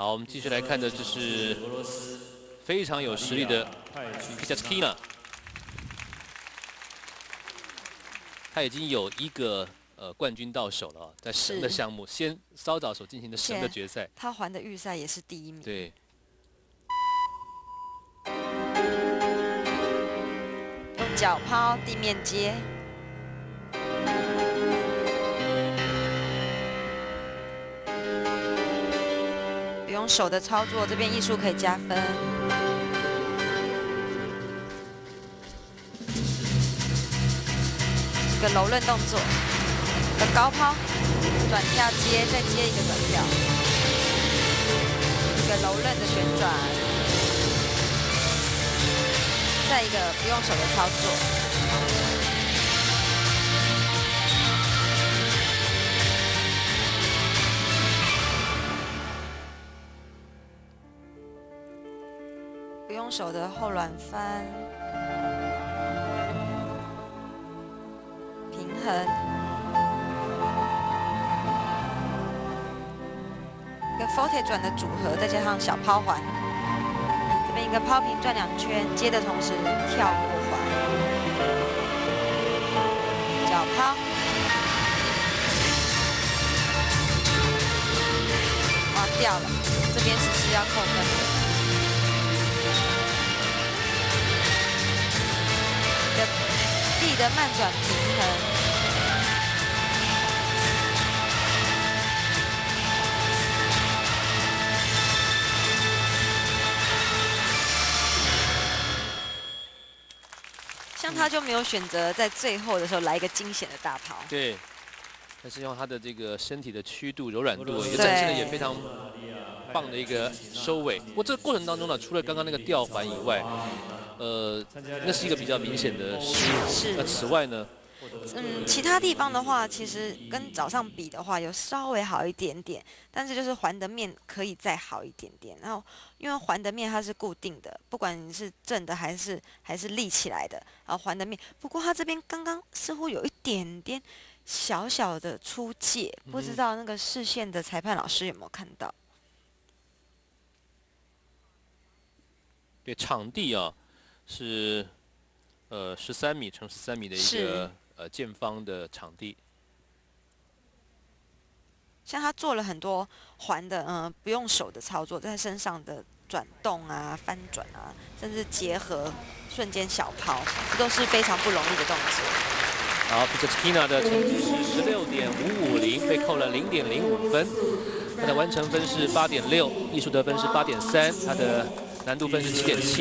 好，我们继续来看的，这是非常有实力的 i c a s k i n a 他已经有一个呃冠军到手了，在神的项目，先稍早所进行的神的决赛，他还的预赛也是第一名。对。用脚抛地面接。不用手的操作，这边艺术可以加分。一个柔韧动作，一个高抛，转跳接，再接一个转跳，一个柔韧的旋转，再一个不用手的操作。不用手的后软翻，平衡，一个 forte 转的组合，再加上小抛环，这边一个抛平转两圈，接的同时跳过环，脚抛，哇掉了，这边是需要扣分的。的。慢转平衡，像他就没有选择在最后的时候来一个惊险的大抛。对，但是用他的这个身体的曲度、柔软度，也展现的也非常棒的一个收尾。不过这个过程当中呢，除了刚刚那个吊环以外，呃，那是一个比较明显的失误。是。那此外呢？嗯，其他地方的话，其实跟早上比的话，有稍微好一点点，但是就是环的面可以再好一点点。然后，因为环的面它是固定的，不管你是正的还是还是立起来的，然后环的面。不过它这边刚刚似乎有一点点小小的出界，不知道那个视线的裁判老师有没有看到？对，场地啊。是，呃，十三米乘十三米的一个呃建方的场地。像他做了很多环的，嗯，不用手的操作，在身上的转动啊、翻转啊，甚至结合瞬间小抛，这都是非常不容易的动作。好 p i c a Tina 的成绩是十六点五五零，被扣了零点零五分。他的完成分是八点六，艺术得分是八点三，他的难度分是七点七。